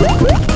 Woo!